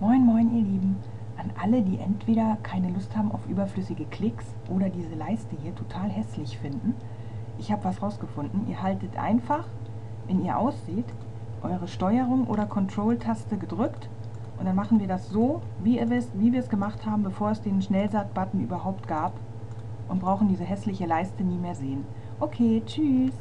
Moin moin ihr Lieben, an alle, die entweder keine Lust haben auf überflüssige Klicks oder diese Leiste hier total hässlich finden. Ich habe was rausgefunden, ihr haltet einfach, wenn ihr ausseht, eure Steuerung oder Control-Taste gedrückt und dann machen wir das so, wie, wie wir es gemacht haben, bevor es den Schnellsat-Button überhaupt gab und brauchen diese hässliche Leiste nie mehr sehen. Okay, tschüss!